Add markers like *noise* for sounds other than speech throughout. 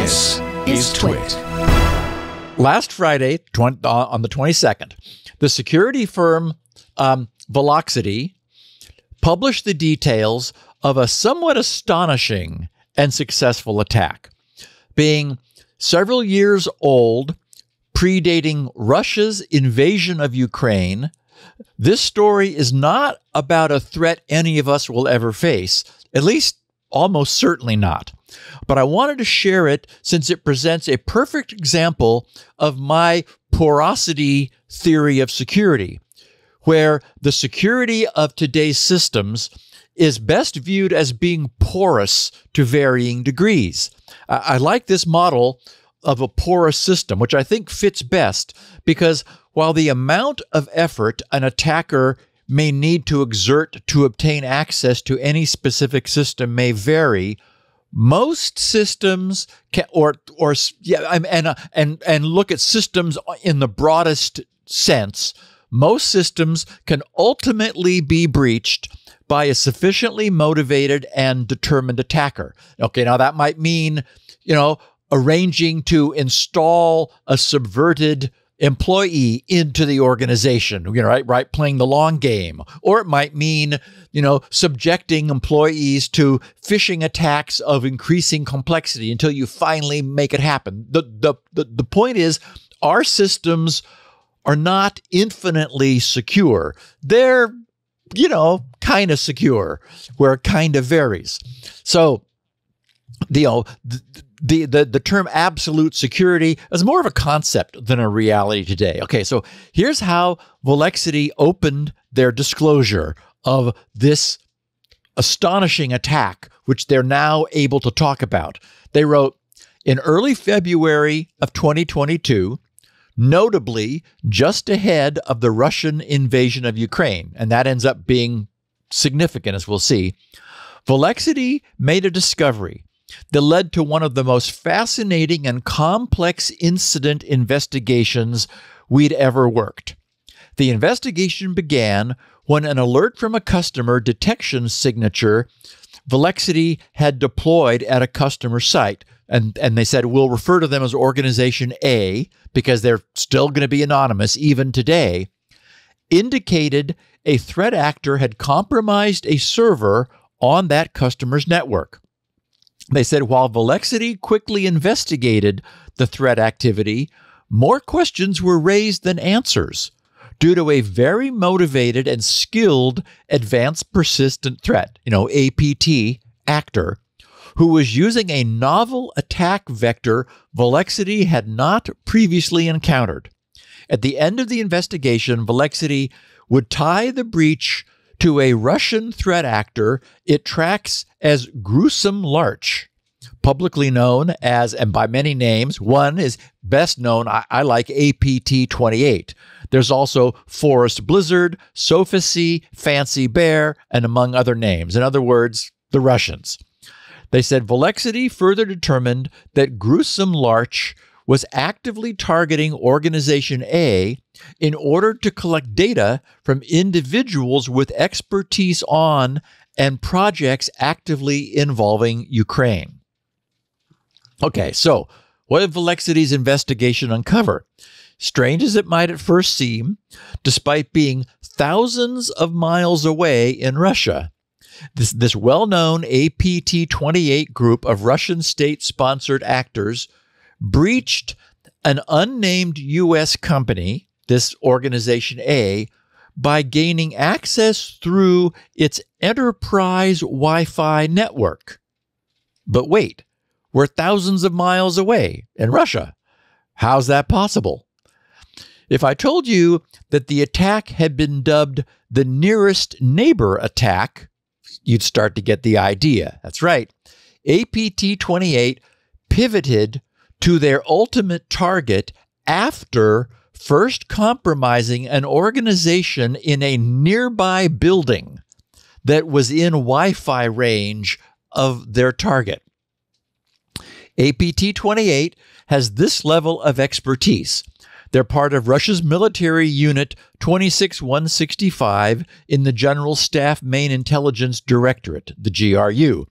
This is Twit. Last Friday, 20, uh, on the 22nd, the security firm um, Volexity published the details of a somewhat astonishing and successful attack. Being several years old, predating Russia's invasion of Ukraine, this story is not about a threat any of us will ever face, at least almost certainly not. But I wanted to share it since it presents a perfect example of my porosity theory of security, where the security of today's systems is best viewed as being porous to varying degrees. I, like this model of a porous system, which I think fits best because while the amount of effort an attacker may need to exert to obtain access to any specific system may vary, most systems can, or or yeah and uh, and and look at systems in the broadest sense. Most systems can ultimately be breached by a sufficiently motivated and determined attacker. Okay now that might mean you know arranging to install a subverted employee into the organization, you know, right, right, playing the long game. Or it might mean, you know, subjecting employees to phishing attacks of increasing complexity until you finally make it happen. The the the, the point is our systems are not infinitely secure. They're, you know, kind of secure, where it kind of varies. So, you know, the, the, the term absolute security is more of a concept than a reality today. Okay, so here's how Volexity opened their disclosure of this astonishing attack, which they're now able to talk about. They wrote In early February of 2022, notably just ahead of the Russian invasion of Ukraine, and that ends up being significant, as we'll see, Volexity made a discovery that led to one of the most fascinating and complex incident investigations we'd ever worked. The investigation began when an alert from a customer detection signature Volexity had deployed at a customer site. And, and they said, we'll refer to them as Organization A because they're still going to be anonymous even today, indicated a threat actor had compromised a server on that customer's network. They said while Volexity quickly investigated the threat activity, more questions were raised than answers due to a very motivated and skilled advanced persistent threat, you know, APT actor, who was using a novel attack vector Volexity had not previously encountered. At the end of the investigation, Volexity would tie the breach to a Russian threat actor it tracks as Gruesome Larch, publicly known as, and by many names. One is best known, I, I like APT 28. There's also Forest Blizzard, Sofacy, Fancy Bear, and among other names. In other words, the Russians. They said Volexity further determined that Gruesome Larch was actively targeting Organization A in order to collect data from individuals with expertise on and projects actively involving Ukraine. Okay, so what did Volexity's investigation uncover? Strange as it might at first seem, despite being thousands of miles away in Russia, this, this well known APT 28 group of Russian state sponsored actors breached an unnamed U.S. company, this organization A, by gaining access through its enterprise Wi Fi network. But wait, we're thousands of miles away in Russia. How's that possible? If I told you that the attack had been dubbed the nearest neighbor attack, you'd start to get the idea. That's right. APT 28 pivoted to their ultimate target after first compromising an organization in a nearby building that was in Wi Fi range of their target. APT 28 has this level of expertise. They're part of Russia's military unit 26165 in the General Staff Main Intelligence Directorate, the GRU.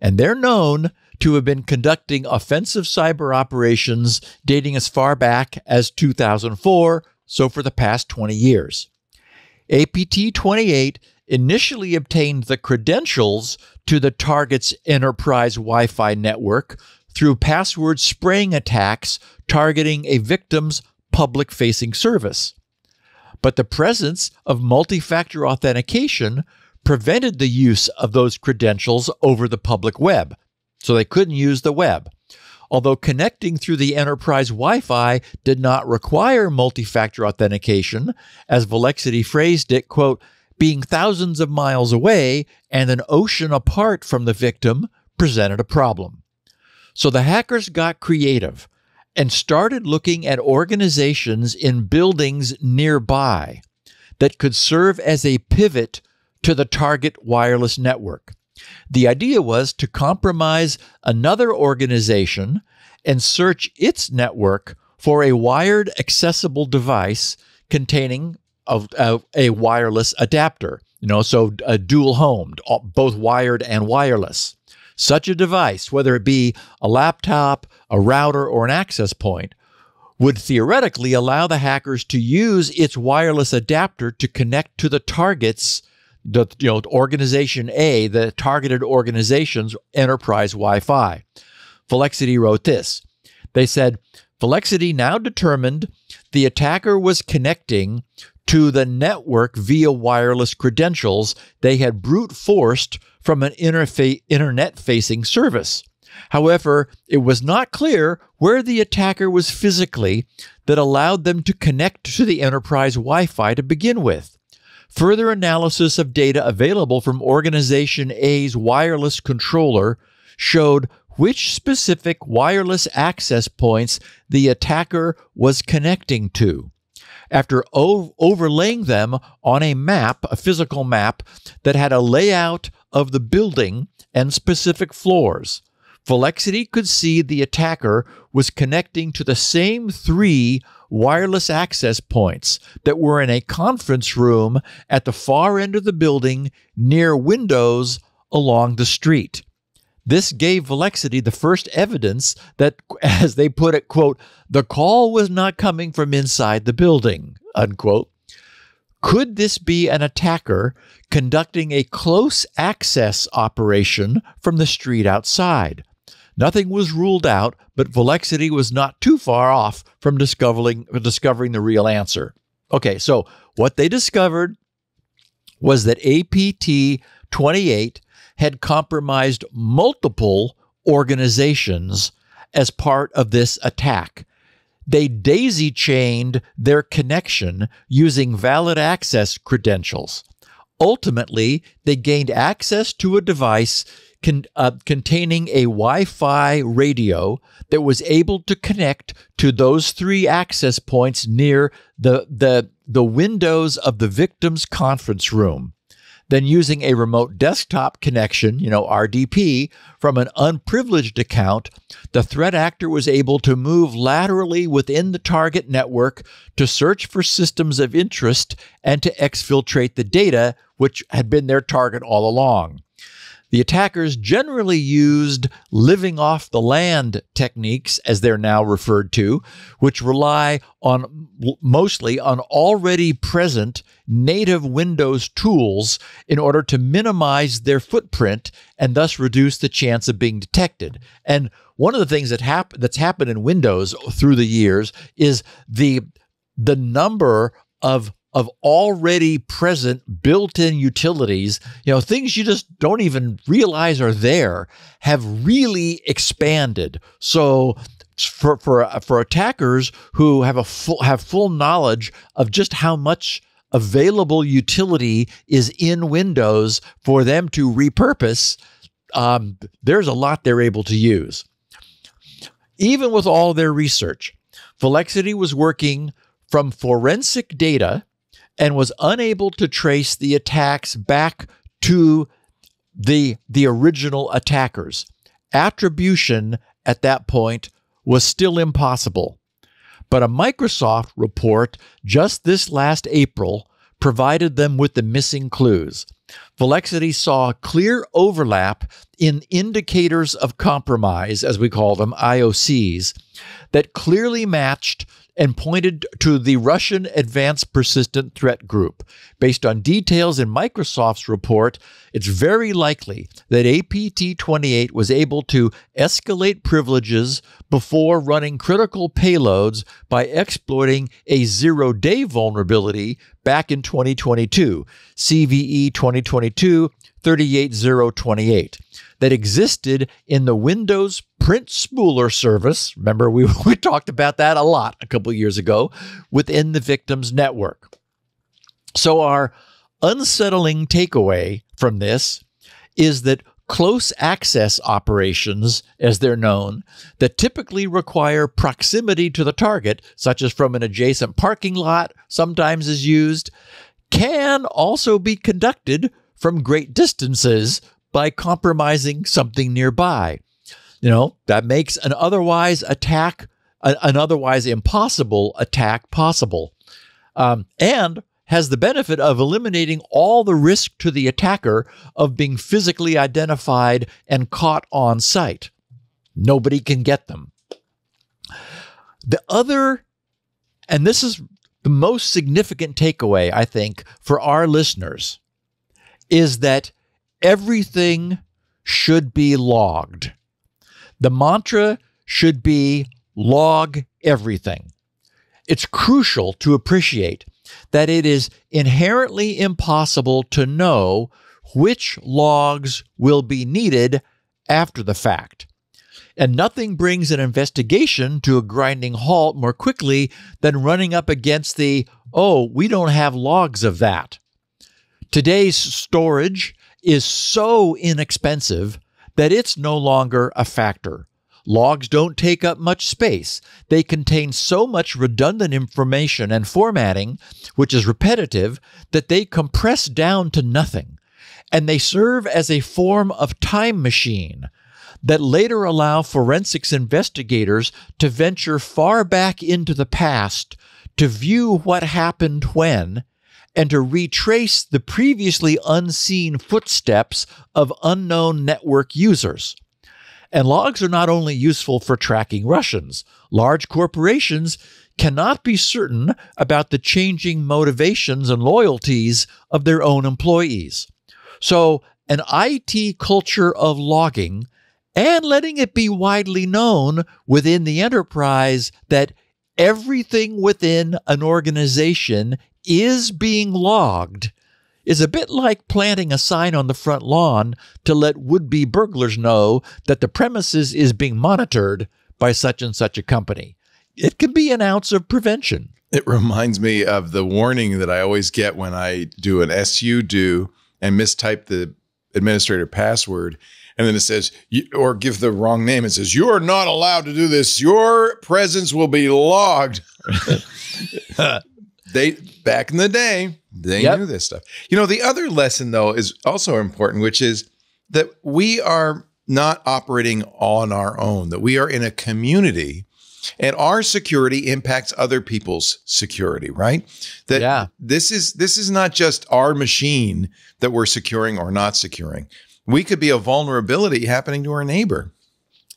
And they're known to have been conducting offensive cyber operations dating as far back as 2004, so for the past 20 years. APT 28 initially obtained the credentials to the target's enterprise Wi Fi network through password spraying attacks targeting a victim's public facing service. But the presence of multi factor authentication prevented the use of those credentials over the public web, so they couldn't use the web. Although connecting through the enterprise Wi Fi did not require multi factor authentication, as Volexity phrased it, quote, being thousands of miles away and an ocean apart from the victim presented a problem. So the hackers got creative and started looking at organizations in buildings nearby that could serve as a pivot to the target wireless network. The idea was to compromise another organization and search its network for a wired accessible device containing a, a, a wireless adapter, you know, so a dual homed, both wired and wireless. Such a device, whether it be a laptop, a router, or an access point, would theoretically allow the hackers to use its wireless adapter to connect to the target's the you know organization A, the targeted organization's enterprise Wi-Fi. Volexity wrote this. They said Volexity now determined the attacker was connecting to the network via wireless credentials they had brute forced from an internet facing service. However, it was not clear where the attacker was physically that allowed them to connect to the enterprise Wi Fi to begin with. Further analysis of data available from Organization A's wireless controller showed which specific wireless access points the attacker was connecting to after overlaying them on a map, a physical map that had a layout of the building and specific floors. Volexity could see the attacker was connecting to the same three wireless access points that were in a conference room at the far end of the building near windows along the street. This gave Volexity the first evidence that, *laughs* as they put it, quote, the call was not coming from inside the building, unquote. Could this be an attacker conducting a close access operation from the street outside? Nothing was ruled out, but Volexity was not too far off from discovering, discovering the real answer. Okay, so what they discovered was that APT 28 had compromised multiple organizations as part of this attack. They daisy chained their connection using valid access credentials. Ultimately, they gained access to a device con- uh, containing a Wi Fi radio that was able to connect to those three access points near the, the, the windows of the victim's conference room. Then, using a remote desktop connection, you know, RDP, from an unprivileged account, the threat actor was able to move laterally within the target network to search for systems of interest and to exfiltrate the data, which had been their target all along. The attackers generally used living off the land techniques, as they're now referred to, which rely on mostly on already present native Windows tools in order to minimize their footprint and thus reduce the chance of being detected. And one of the things that hap- that's happened in Windows through the years is the the number of of already present built-in utilities, you know, things you just don't even realize are there have really expanded. So for for for attackers who have a full have full knowledge of just how much available utility is in Windows for them to repurpose, um, there's a lot they're able to use. Even with all their research, Volexity was working from forensic data and was unable to trace the attacks back to the, the original attackers. Attribution at that point was still impossible. But a Microsoft report just this last April provided them with the missing clues. Volexity saw clear overlap in indicators of compromise, as we call them, IOCs, that clearly matched and pointed to the Russian Advanced Persistent Threat Group. Based on details in Microsoft's report, it's very likely that APT 28 was able to escalate privileges before running critical payloads by exploiting a zero day vulnerability back in 2022, CVE 2022 38028 that existed in the Windows print spooler service. Remember, we, *laughs* we talked about that a lot a couple years ago within the victim's network. So, our unsettling takeaway from this is that close access operations, as they're known, that typically require proximity to the target, such as from an adjacent parking lot, sometimes is used, can also be conducted from great distances by compromising something nearby. You know, that makes an otherwise attack, an otherwise impossible attack possible. Um, and has the benefit of eliminating all the risk to the attacker of being physically identified and caught on site. Nobody can get them. The other, and this is the most significant takeaway, I think, for our listeners, is that everything should be logged. The mantra should be log everything. It's crucial to appreciate that it is inherently impossible to know which logs will be needed after the fact. And nothing brings an investigation to a grinding halt more quickly than running up against the, oh, we don't have logs of that. Today's storage is so inexpensive that it's no longer a factor. Logs don't take up much space. They contain so much redundant information and formatting, which is repetitive, that they compress down to nothing. And they serve as a form of time machine that later allow forensics investigators to venture far back into the past to view what happened when and to retrace the previously unseen footsteps of unknown network users. And logs are not only useful for tracking Russians, large corporations cannot be certain about the changing motivations and loyalties of their own employees. So, an IT culture of logging and letting it be widely known within the enterprise that everything within an organization is being logged is a bit like planting a sign on the front lawn to let would be burglars know that the premises is being monitored by such and such a company. It can be an ounce of prevention. It reminds me of the warning that I always get when I do an sudo and mistype the administrator password. And then it says, or give the wrong name. It says, You are not allowed to do this. Your presence will be logged. *laughs* they, back in the day, they yep. knew this stuff. You know, the other lesson, though, is also important, which is that we are not operating on our own, that we are in a community and our security impacts other people's security right that yeah. this is this is not just our machine that we're securing or not securing we could be a vulnerability happening to our neighbor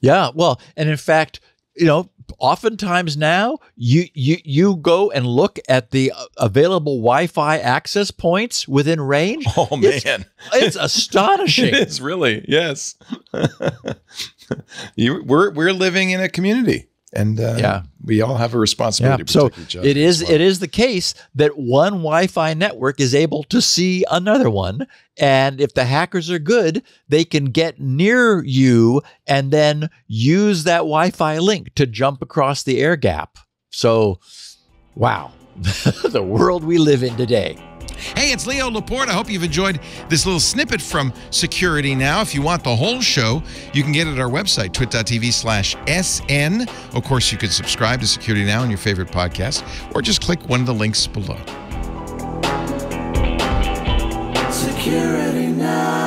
yeah well and in fact you know oftentimes now you you you go and look at the uh, available Wi-Fi access points within range. *laughs* Oh man, it's, *laughs* it's astonishing. it is really yes. *laughs* you, we're we're living in a community and uh, yeah, we all have a responsibility. Yeah. so it is well. it is the case that one Wi-Fi network is able to see another one, and if the hackers are good, they can get near you and then use that Wi-Fi link to jump across the air gap. So, wow, *laughs* the world we live in today. Hey, it's Leo Laporte. I hope you've enjoyed this little snippet from Security Now. If you want the whole show, you can get it at our website, twit.tv slash SN. Of course, you can subscribe to Security Now on your favorite podcast, or just click one of the links below. Security Now.